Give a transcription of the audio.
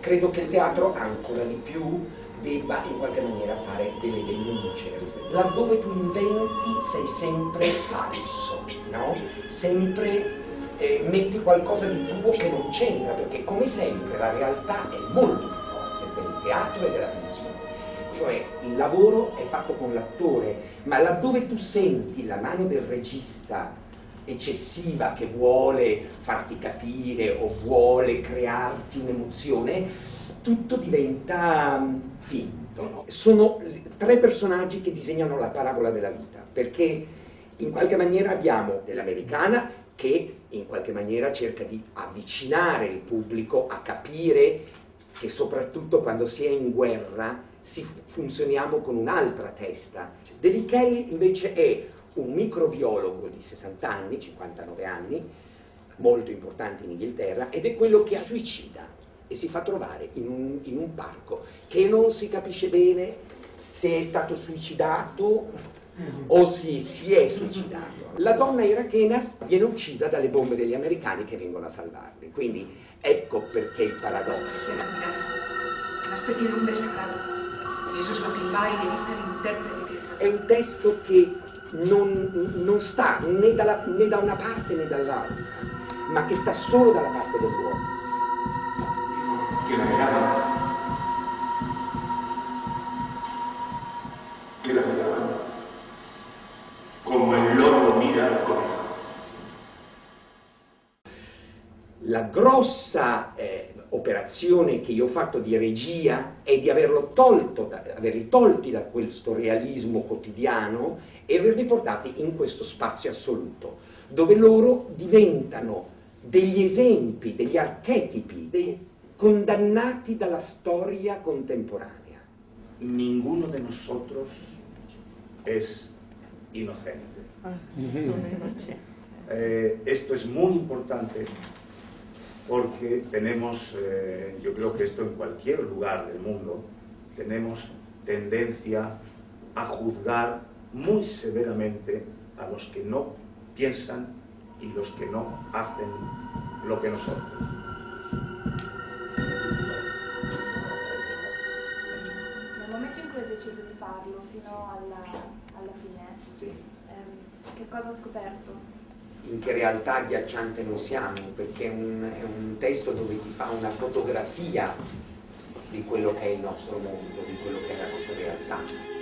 credo che il teatro ancora di più debba in qualche maniera fare delle denunce. Laddove tu inventi sei sempre falso, no? Sempre eh, metti qualcosa di tuo che non c'entra, perché come sempre la realtà è molto più forte del teatro e della finzione. Cioè il lavoro è fatto con l'attore, ma laddove tu senti la mano del regista eccessiva che vuole farti capire o vuole crearti un'emozione, tutto diventa mm, finto. No? Sono tre personaggi che disegnano la parabola della vita, perché in qualche maniera abbiamo dell'americana che in qualche maniera cerca di avvicinare il pubblico a capire che soprattutto quando si è in guerra si funzioniamo con un'altra testa. De Kelly invece è un microbiologo di 60 anni, 59 anni, molto importante in Inghilterra, ed è quello che suicida e si fa trovare in un, in un parco che non si capisce bene se è stato suicidato o si, si è suicidato. La donna irachena viene uccisa dalle bombe degli americani che vengono a salvarli. Quindi ecco perché il paradosso. Una specie di hombre sagrado. Eso es lo que va y dice all'interprete che... È un testo che non, non sta né, dalla, né da una parte né dall'altra, ma che sta solo dalla parte dell'uomo. Che la mirava, che la mirava, come il loro mira al conejo. La grossa eh, operazione che io ho fatto di regia è di averlo tolto, da, averli tolti da questo realismo quotidiano e averli portati in questo spazio assoluto, dove loro diventano degli esempi, degli archetipi, dei condannati dalla storia contemporanea. Ninguno de nosotros es inocente. Ah, eh, esto es muy importante porque tenemos, eh, yo creo que esto en cualquier lugar del mundo, tenemos tendencia a juzgar muy severamente a los que no piensan y los que no hacen lo que nosotros. Nel momento in cui hai deciso di farlo fino alla, alla fine, sì. ehm, che cosa hai scoperto? In che realtà agghiacciante non siamo, perché è un, è un testo dove ti fa una fotografia di quello che è il nostro mondo, di quello che è la nostra realtà.